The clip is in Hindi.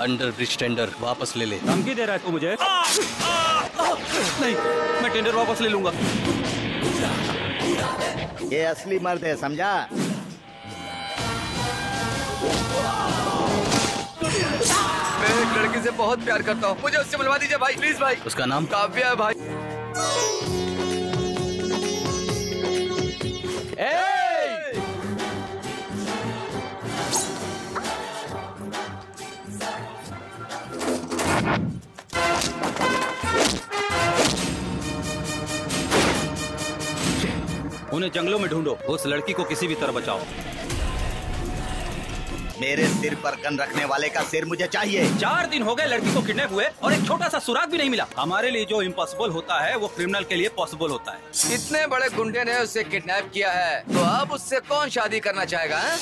अंडर ब्रिज टेंडर वापस ले ले। धमकी दे रहा है तू मुझे। आ, आ, आ, नहीं मैं टेंडर वापस ले लूँगा। ये असली मर्द है समझा? मैं एक लड़की से बहुत प्यार करता हूँ। मुझे उससे मिलवा दीजिए भाई प्लीज़ भाई। उसका नाम? काव्या है भाई। उन्हें जंगलों में ढूंढो उस लड़की को किसी भी तरह बचाओ। मेरे सिर पर गन रखने वाले का सिर मुझे चाहिए। चार दिन हो गए लड़की को किडनैप हुए और एक छोटा सा सुराग भी नहीं मिला। हमारे लिए जो इम्पॉसिबल होता है वो क्रिमिनल के लिए पॉसिबल होता है। इतने बड़े गुंडे ने उसे किडनैप किया है? तो अब उससे कौन शादी करना चाहेगा हैं?